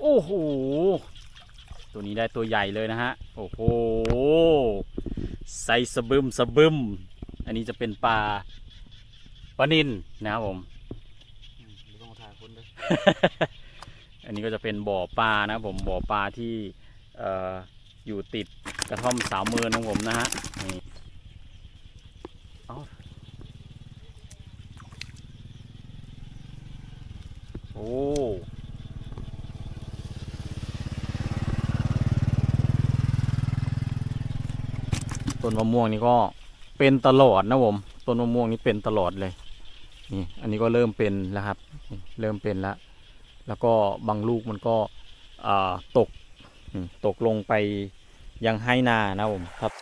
โอ้โห ตัวนี้ได้ตัวใหญ่เลยนะฮะ โอ้โหไซส์สะบึมสะบึม อันนี้จะเป็นปลาปลานินนะครับผมไม่ต้องถ่ายคนเลยอันนี้ก็จะเป็นบ่อปลานะครับผมบ่อปลาที่เอ่ออยู่ติดกระท่อมสาวเมืองของผมนะฮะนี่เอาโอ้ ต้นมะม่วงนี่ก็เป็นตลอดนะผมต้นมะม่วงนี่เป็นตลอดเลยนี่อันนี้ก็เริ่มเป็นแล้วครับ เริ่มเป็นแล้วแล้วก็บางลูกมันก็ตกตกลงไปยังให้นานะผมครับ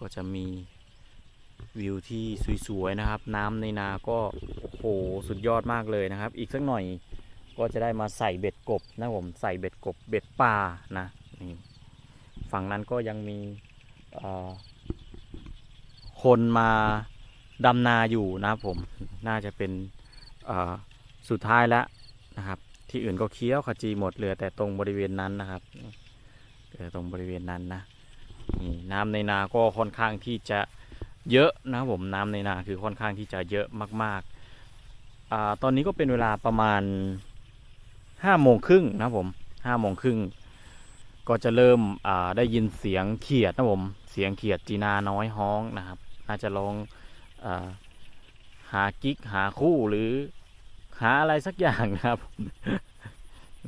ก็จะมี วิวที่สวยๆนะครับ น้ำในนาก็โอ้โหสุดยอดมากเลยนะครับ อีกสักหน่อยก็จะได้มาใส่เบ็ดกบนะผมใส่เบ็ดกบเบ็ดปลานะนี่ฝั่งนั้นก็ยังมีคนมาดำนาอยู่นะผมน่าจะเป็นสุดท้ายแล้วนะครับ ที่อื่นก็เคี้ยวขจีหมดเหลือแต่ตรงบริเวณนั้นนะครับเหลือตรงบริเวณนั้นนะนี่น้ำในนาก็ค่อนข้างที่จะ เยอะนะผมน้ำในนาคือค่อนข้างที่จะเยอะมากๆอาตอนนี้ก็เป็นเวลาประมาณห้าโมงครึ่งนะผมห้าโมงครึ่งก็จะเริ่มได้ยินเสียงเขียดนะผมเสียงเขียดจีนาน้อยฮ้องนะครับ น่าจะลองอหากิ๊กหาคู่หรือหาอะไรสักอย่างนะครับ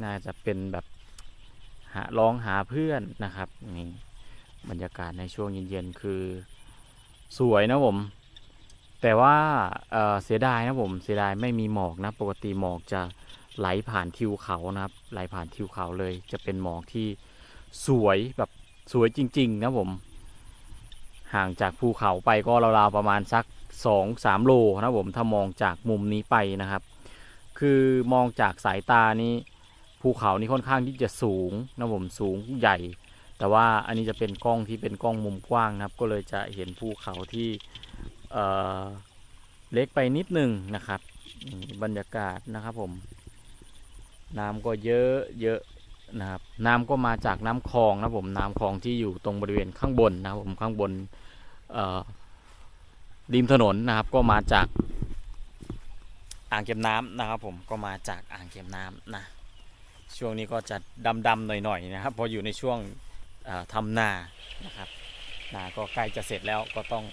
น่าจะเป็นแบบหาลองหาเพื่อนนะครับนี่บรรยากาศในช่วงเย็นๆคือ สวยนะผม แต่ว่าเเสียดายนะผมเสียดายไม่มีหมอกนะ ปกติหมอกจะไหลผ่านทิวเขานะครับไหลผ่านทิวเขาเลย จะเป็นหมอกที่สวยแบบสวยจริง ๆ นะผม ห่างจากภูเขาไปก็ราวๆประมาณสักสองสามโลนะผมถ้ามองจากมุมนี้ไปนะครับ คือมองจากสายตานี้ภูเขานี่ค่อนข้างที่จะสูงนะผมสูงใหญ่ แต่ว่าอันนี้จะเป็นกล้องที่เป็นกล้องมุมกว้างนะครับ ก็เลยจะเห็นภูเขาที่เเล็กไปนิดนึงนะครับบรรยากาศนะครับผม น้ำก็เยอะเยอะนะครับ น้ำก็มาจากน้ำคลองนะผมน้ำคลองที่อยู่ตรงบริเวณข้างบนนะครับผมข้างบนริมถนนนะครับ ก็มาจากอ่างเก็บน้ำนะครับ ผมก็มาจากอ่างเก็บน้ำนะช่วงนี้ก็จะดำๆหน่อยๆนะครับ พออยู่ในช่วง อ่าทำนานะครับนาก็ใกล้จะเสร็จแล้วก็ต้อง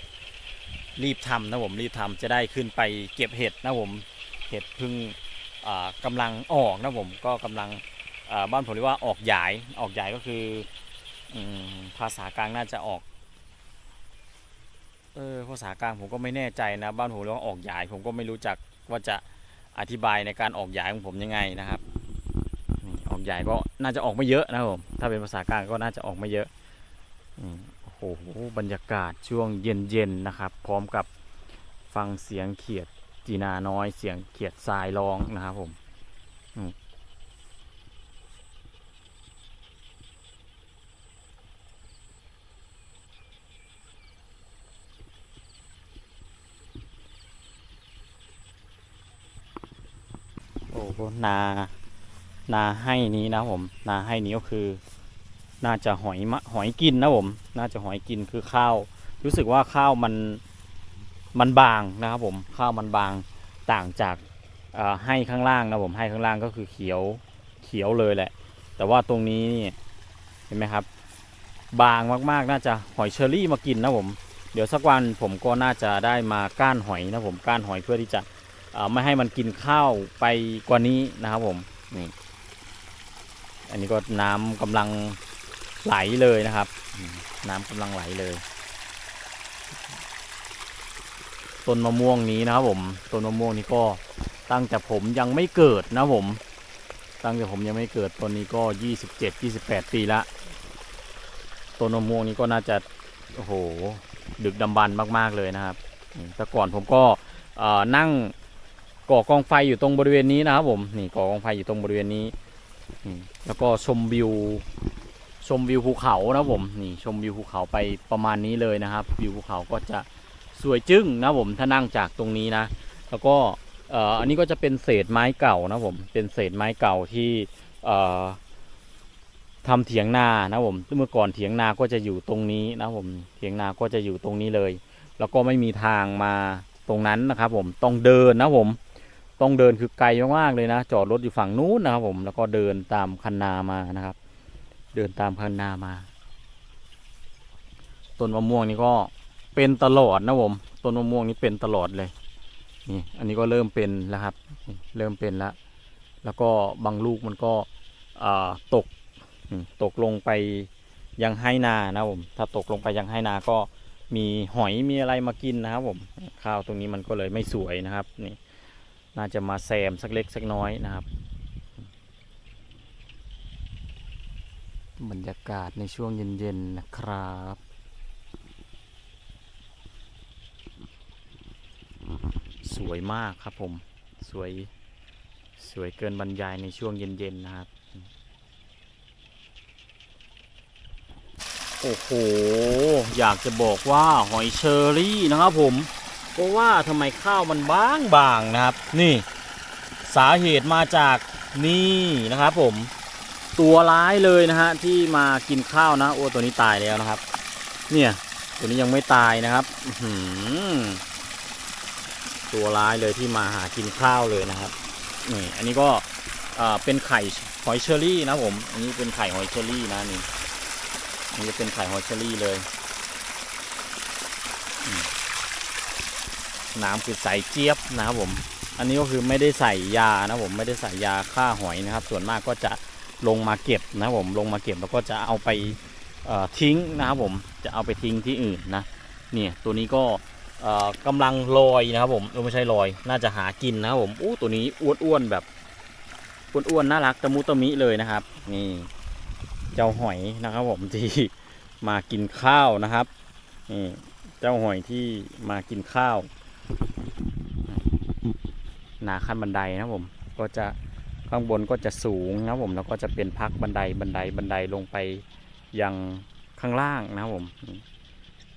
รีบทำนะผมรีบทำจะได้ขึ้นไปเก็บเห็ดนะผมเห็ดพึ่งอ่ากำลังออกนะผมก็กำลังบ้านผมเรียกว่าออกหยายออกหยายก็คืออภาษากลางน่าจะออกเออภาษากลางผมก็ไม่แน่ใจนะบ้านผมเรียกว่าออกหยาย ผมก็ไม่รู้จักว่าจะอธิบายในการออกหยายของผมยังไงนะครับ ใหญ่ก็น่าจะออกไม่เยอะนะครับผมถ้าเป็นภาษากลางก็น่าจะออกไม่เยอะโอ้โหบรรยากาศช่วงเย็นๆนะครับ พร้อมกับฟังเสียงเขียดจีนาน้อย เสียงเขียดทรายร้องนะครับผมโอ้โหนา นาให้นี้นะผมนาให้นี้ก็คือ น่าจะหอยมะหอยกินนะผมน่าจะหอยกินคือข้าว รู้สึกว่าข้าวมันมันบางนะครับผมข้าวมันบางต่างจากให้ข้างล่างนะผมให้ข้างล่างก็คือเขียวเขียวเลยแหละ แต่ว่าตรงนี้นี่เห็นไหมครับ บางมากๆน่าจะหอยเชอรี่มากินนะผมเดี๋ยวสักวันผมก็น่าจะได้มาก้านหอยนะผมก้านหอยเพื่อที่จะไม่ให้มันกินข้าวไปกว่านี้นะครับผมนี่ อันนี้ก็น้ำกำลังไหลเลยนะครับ น้ำกำลังไหลเลย ต้นมะม่วงนี้นะครับผมต้นมะม่วงนี้ก็ตั้งแต่ผมยังไม่เกิดนะผม ตั้งแต่ผมยังไม่เกิดต้นนี้ก็ยี่สิบเจ็ดยี่สิบแปดปีละต้นมะม่วงนี้ก็น่าจะโอ้โหดึกดำบรรพ์มากๆเลยนะครับแต่ก่อนผมก็นั่งก่อกองไฟอยู่ตรงบริเวณนี้นะครับผมนี่ก่อกองไฟอยู่ตรงบริเวณนี้ แล้วก็ชมวิวชมวิวภูเขานะผมนี่ชมวิวภูเขาไปประมาณนี้เลยนะครับ วิวภูเขาก็จะสวยจึ้งนะผมถ้านั่งจากตรงนี้นะ แล้วก็เอ่ออันนี้ก็จะเป็นเศษไม้เก่านะผมเป็นเศษไม้เก่าที่เอ่อทำเถียงนานะผมเมื่อก่อนเถียงนาก็จะอยู่ตรงนี้นะผมเถียงนาก็จะอยู่ตรงนี้เลย แล้วก็ไม่มีทางมาตรงนั้นนะครับผมต้องเดินนะผม ต้องเดินคือไกลมากๆเลยนะ จอดรถอยู่ฝั่งนู้นนะครับผมแล้วก็เดินตามคันนามานะครับ เดินตามคันนามา ต้นมะม่วงนี่ก็เป็นตลอดนะผมต้นมะม่วงนี่เป็นตลอดเลยนี่อันนี้ก็เริ่มเป็นแล้วครับ เริ่มเป็นแล้วแล้วก็บางลูกมันก็ตกตกลงไปยังให้นานะผมถ้าตกลงไปยังให้นาก็มีหอยมีอะไรมากินนะครับผมข้าวตรงนี้มันก็เลยไม่สวยนะครับนี่ น่าจะมาแซมสักเล็กสักน้อยนะครับ บรรยากาศในช่วงเย็นๆนะครับสวยมากครับผมสวยสวยเกินบรรยายในช่วงเย็นๆนะครับ โอ้โห อยากจะบอกว่าหอยเชอรี่นะครับผม เพราะว่าทำไมข้าวมันบางบางนะครับ นี่ สาเหตุมาจากนี่นะครับผม ตัวร้ายเลยนะฮะที่มากินข้าวนะ โอ้ตัวนี้ตายแล้วนะครับ เนี่ยตัวนี้ยังไม่ตายนะครับหือตัวร้ายเลยที่มาหากินข้าวเลยนะครับนี่อันนี้ก็เป็นไข่หอยเชอรี่นะผม อันนี้เป็นไข่หอยเชอรี่นะนี่อันนี้จะเป็นไข่หอยเชอรี่เลย น้ำคือใสเจี๊ยบนะครับผม อันนี้ก็คือไม่ได้ใส่ยานะผมไม่ได้ใส่ยาฆ่าหอยนะครับ ส่วนมากก็จะลงมาเก็บนะครับผมลงมาเก็บแล้วก็จะเอาไปทิ้งนะครับผมจะเอาไปทิ้งที่อื่นนะเนี่ยตัวนี้ก็เอ่อกำลังลอยนะครับผมเออไม่ใช่ลอย น่าจะหากินนะครับผมอู้ตัวนี้อ้วนๆแบบอ้วนๆน่ารักตะมุตะมิเลยนะครับ นี่เจ้าหอยนะครับผมที่มากินข้าวนะครับนี่เจ้าหอยที่มากินข้าว หนาขั้นบันไดนะผมก็จะข้างบนก็จะสูงนะผมแล้วก็จะเป็นพักบันไดบันไดบันไดลงไปยังข้างล่างนะผม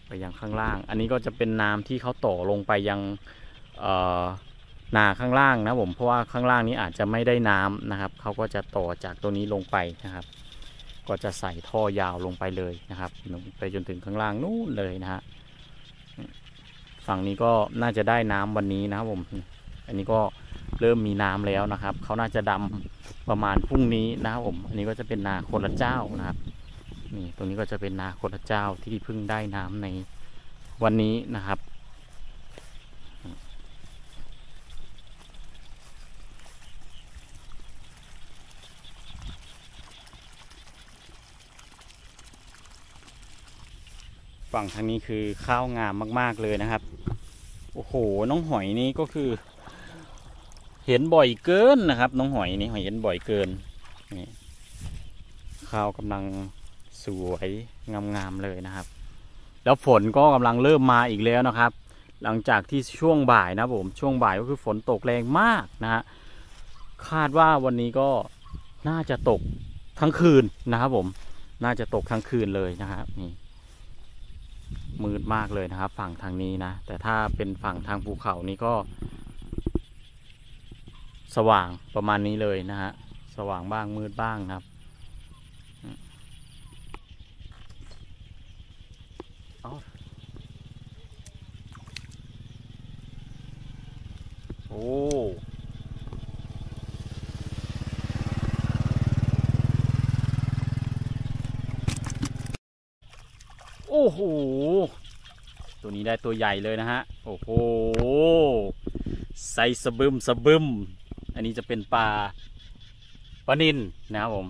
ไปยังข้างล่าง อันนี้ก็จะเป็นน้ำที่เขาต่อลงไปยังนาข้างล่างนะผม เพราะว่าข้างล่างนี้อาจจะไม่ได้น้ำนะครับ เขาก็จะต่อจากตัวนี้ลงไปนะครับ ก็จะใส่ท่อยาวลงไปเลยนะครับลงไปจนถึงข้างล่างนู่นเลยนะฮะ ฝั่งนี้ก็น่าจะได้น้ำวันนี้นะครับผม อันนี้ก็เริ่มมีน้ำแล้วนะครับ เขาน่าจะดำประมาณพรุ่งนี้นะครับผม อันนี้ก็จะเป็นนาคนละเจ้านะครับ นี่ตรงนี้ก็จะเป็นนาคนละเจ้าที่เพิ่งได้น้ำในวันนี้นะครับฝั่งทางนี้คือข้าวงามมาก ๆ เลยนะครับ โอ้โหน้องหอยนี่ก็คือ เห็นบ่อยเกินนะครับ น้องหอยนี่หอยเห็นบ่อยเกินนี่ข้าวกำลังสวยงามๆเลยนะครับ แล้วฝนก็กำลังเริ่มมาอีกแล้วนะครับ หลังจากที่ช่วงบ่ายนะผมช่วงบ่ายก็คือฝนตกแรงมากนะฮะคาดว่าวันนี้ก็น่าจะตกทั้งคืนนะครับผม น่าจะตกทั้งคืนเลยนะครับนี่ มืดมากเลยนะครับ ฝั่งทางนี้นะ แต่ถ้าเป็นฝั่งทางภูเขานี่ก็ สว่างประมาณนี้เลยนะฮะสว่างบ้างมืดบ้างครับอืมเอาโอ้ โอ้โห ตัวนี้ได้ตัวใหญ่เลยนะฮะ โอ้โห ไซส์สะบึมสะบึม อันนี้จะเป็นปลาปลานินนะครับผม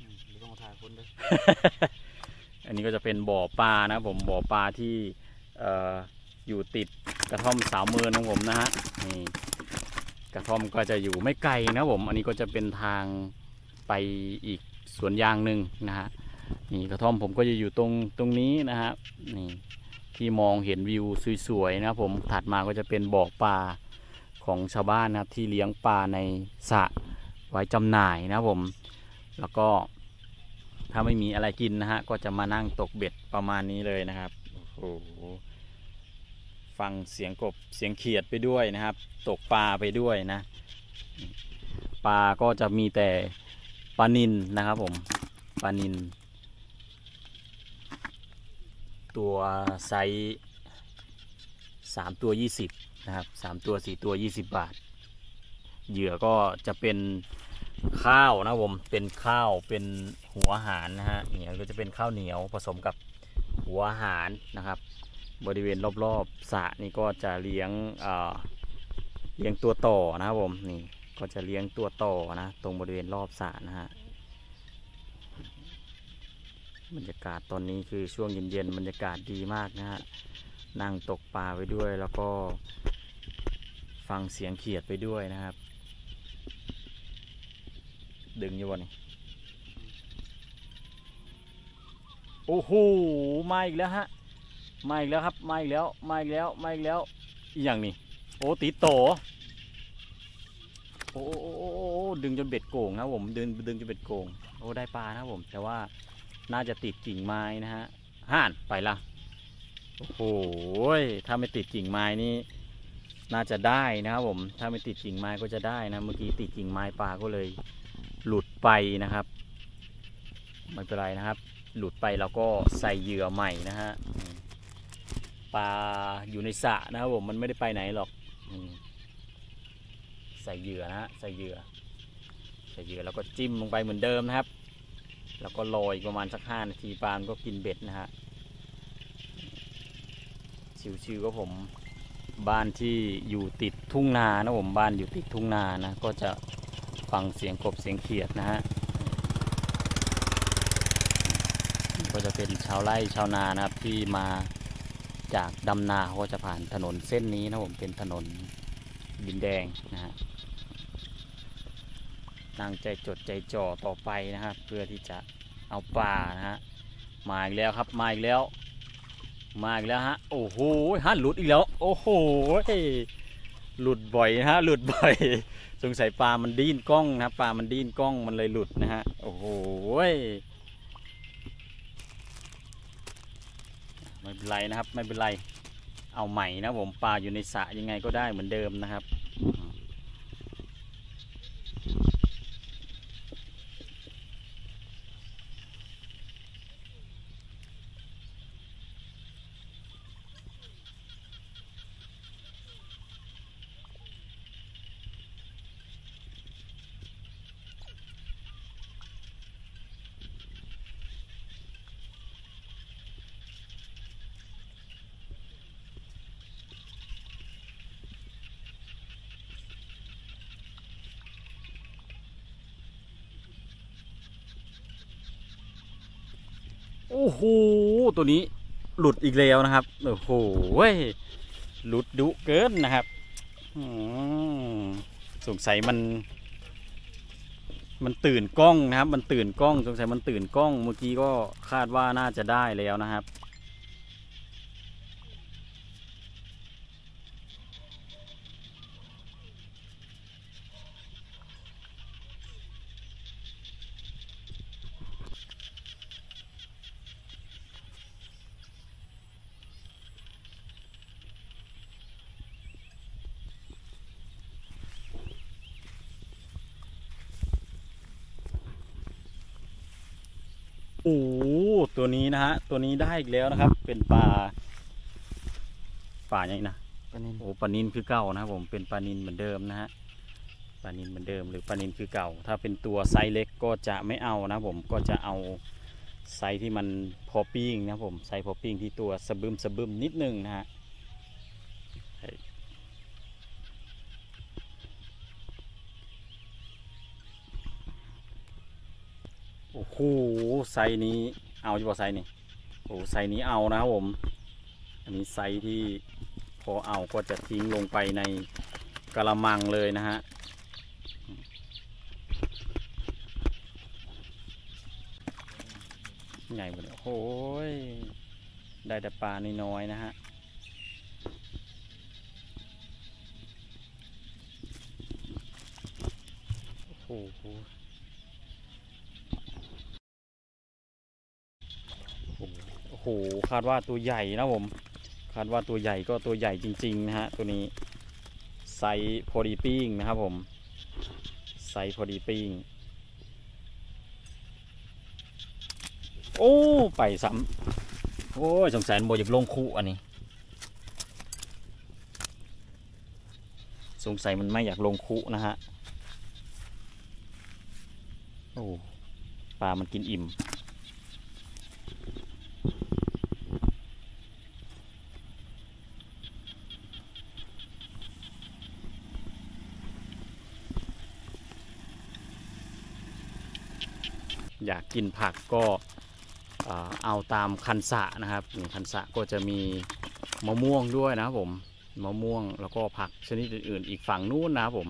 อืมไม่ต้องมาถ่ายคนเลยอันนี้ก็จะเป็นบ่อปลานะครับผม บ่อปลาที่เอ่ออยู่ติดกระท่อมสาวเมืองของผมนะฮะ นี่กระท่อมก็จะอยู่ไม่ไกลนะครับผม อันนี้ก็จะเป็นทางไปอีกสวนยางหนึ่งนะฮะ นี่กระท่อมผมก็จะอยู่ตรงตรงนี้นะฮะนี่ที่มองเห็นวิวสวยๆนะครับผมถัดมาก็จะเป็นบ่อปลาของชาวบ้านนะครับที่เลี้ยงปลาในสระไว้จำหน่ายนะครับผม แล้วก็ถ้าไม่มีอะไรกินนะฮะก็จะมานั่งตกเบ็ดประมาณนี้เลยนะครับโอ้โหฟังเสียงกบเสียงเขียดไปด้วยนะครับ ตกปลาไปด้วยนะปลาก็จะมีแต่ปลานินนะครับผมปลานิน ตัวไซส์สามตัวยี่สิบนะครับสามตัวสี่ตัวยี่สิบบาท เหยื่อก็จะเป็นข้าวนะผมเป็นข้าวเป็นหัวหารนะฮะเนี่ยก็จะเป็นข้าวเหนียวผสมกับหัวหารนะครับ บริเวณรอบๆสระนี่ก็จะเลี้ยงเอ่อเลี้ยงตัวต่อนะครับผมนี่ก็จะเลี้ยงตัวต่อนะ ตรงบริเวณรอบสระนะฮะ บรรยากาศตอนนี้คือช่วงเย็นๆบรรยากาศดีมากนะฮะนั่งตกปลาไปด้วยแล้วก็ ฟังเสียงเขียดไปด้วยนะครับ ดึงอยู่วะนี่โอ้โหมาอีกแล้วฮะมาอีกแล้วครับมาอีกแล้วมาอีกแล้วมาอีกแล้วอหย่างนี้โอ้ตีโตโอ้โอ้โอ้ดึงจนเบ็ดโก่งนะผมดึงดึงจนเบ็ดโก่งโอ้ได้ปลานะผม แต่ว่า น่าจะติดกิ่งไม้นะฮะห่านไปละโอ้โหถ้าไม่ติดกิ่งไม้นี่น่าจะได้นะครับผม ถ้าไม่ติดกิ่งไม้ก็จะได้นะ เมื่อกี้ติดกิ่งไม้ปลาก็เลย หลุดไปนะครับไม่เป็นไรนะครับ หลุดไปเราก็ใส่เหยื่อใหม่นะฮะปลาอยู่ในสระนะครับผมมันไม่ได้ไปไหนหรอกใส่เหยื่อนะฮะใส่เหยื่อใส่เหยื่อแล้วก็จิ้มลงไปเหมือนเดิมนะครับ แล้วก็รออีกประมาณสักห้านาทีปลามันก็กินเบ็ดนะฮะชิวๆก็ผมบ้านที่อยู่ติดทุ่งนานะผมบ้านอยู่ติดทุ่งนานะ ก็จะฟังเสียงกบเสียงเขียดนะฮะก็จะเป็นชาวไร่ชาวนานะครับที่มาจากดำนาเขาก็จะผ่านถนนเส้นนี้นะผมเป็นถนนดินแดงนะฮะ นั่งใจจดใจจ่อต่อไปนะครับ เพื่อที่จะเอาปลานะฮะมาอีกแล้วครับมาอีกแล้ว มาอีกแล้วฮะโอ้โหฮะหลุดอีกแล้ว โอ้โหหลุดบ่อยนะฮะหลุดบ่อยสงสัยปลามันดิ้นกล้องนะปลามันดิ้นกล้องมันเลยหลุดนะฮะโอ้โหไม่เป็นไรนะครับไม่เป็นไรเอาใหม่นะผมปลาอยู่ในสระยังไงก็ได้เหมือนเดิมนะครับ โอ้โห ตัวนี้หลุดอีกแล้วนะครับ โอ้โหเว้ยหลุดดุเกินนะครับอืมสงสัยมัน มันตื่นกล้องนะครับ มันตื่นกล้อง สงสัยมันตื่นกล้อง เมื่อกี้ก็คาดว่าน่าจะได้แล้วนะครับ โอ้โหตัวนี้นะฮะ ตัวนี้ได้อีกแล้วนะครับ เป็นปลาปลาอย่างนี้นะปลานินโอ้ปลานินคือเก่านะครับผมเป็นปลานินเหมือนเดิมนะฮะปลานินเหมือนเดิม หรือปลานินคือเก่า ถ้าเป็นตัวไซส์เล็กก็จะไม่เอานะผมก็จะเอาไซส์ที่มันพอปิ้งนะครับผมไซส์พอปิ้งที่ตัวสะบึมสะบึมนิดนึงนะฮะ โอ้โหไซนี้เอาจะบอกไซนี้โอ้ไซนี้เอานะครับผม อันนี้ไซที่พอเอาก็จะทิ้งลงไปในกระมังเลยนะฮะใหญ่หมดเลยโอ้ยได้แต่ปลาน้อยๆนะฮะโอ้โห โหคาดว่าตัวใหญ่นะผม คาดว่าตัวใหญ่ก็ตัวใหญ่จริงๆนะฮะตัวนี้ไซส์พอดีปิ้งนะครับผมไซส์พอดีปิ้งโอ้ไปซ้ำโอ้ยสงสัยมันบอยากลงคู่อันนี้ สงสัยมันไม่อยากลงคุนะฮะโอ้ปลามันกินอิ่ม อยากกินผักก็เอาตามคันสะนะครับนี่คันสะก็จะมีมะม่วงด้วยนะครับผมมะม่วงแล้วก็ผักชนิดอื่นๆ อีกฝั่งนู้นนะครับผม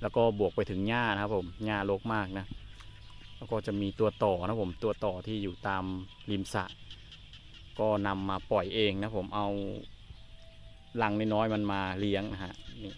แล้วก็บวกไปถึงหญ้านะครับผมหญ้ารกมากนะแล้วก็จะมีตัวต่อนะผมตัวต่อที่อยู่ตามริมสะ ก็นำมาปล่อยเองนะผมเอาลังน้อยๆมันมาเลี้ยงนะฮะนี่